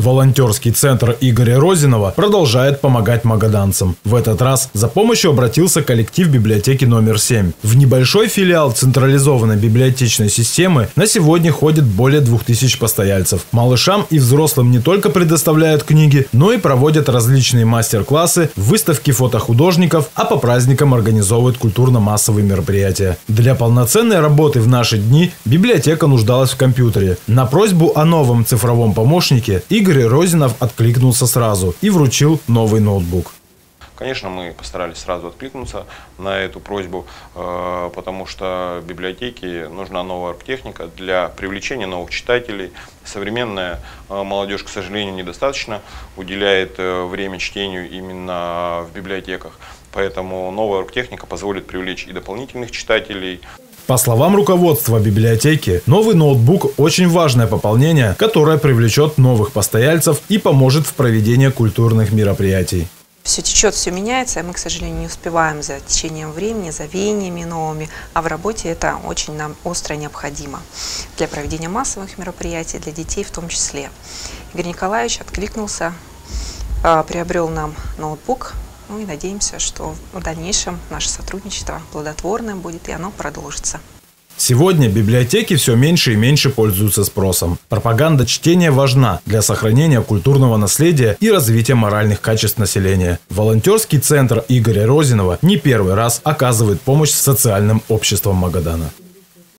Волонтерский центр Игоря Розинова продолжает помогать магаданцам. В этот раз за помощью обратился коллектив библиотеки номер 7. В небольшой филиал централизованной библиотечной системы на сегодня ходит более 2000 постояльцев. Малышам и взрослым не только предоставляют книги, но и проводят различные мастер-классы, выставки фотохудожников, а по праздникам организовывают культурно-массовые мероприятия. Для полноценной работы в наши дни библиотека нуждалась в компьютере. На просьбу о новом цифровом помощнике Игорь Игорь Розинов откликнулся сразу и вручил новый ноутбук. Конечно, мы постарались сразу откликнуться на эту просьбу, э, потому что библиотеке нужна новая техника для привлечения новых читателей. Современная э, молодежь, к сожалению, недостаточно уделяет э, время чтению именно в библиотеках. Поэтому новая техника позволит привлечь и дополнительных читателей, по словам руководства библиотеки, новый ноутбук – очень важное пополнение, которое привлечет новых постояльцев и поможет в проведении культурных мероприятий. Все течет, все меняется, и мы, к сожалению, не успеваем за течением времени, за веяниями новыми, а в работе это очень нам остро необходимо для проведения массовых мероприятий, для детей в том числе. Игорь Николаевич откликнулся, а, приобрел нам ноутбук, ну и надеемся, что в дальнейшем наше сотрудничество плодотворным будет и оно продолжится. Сегодня библиотеки все меньше и меньше пользуются спросом. Пропаганда чтения важна для сохранения культурного наследия и развития моральных качеств населения. Волонтерский центр Игоря Розинова не первый раз оказывает помощь социальным обществам Магадана.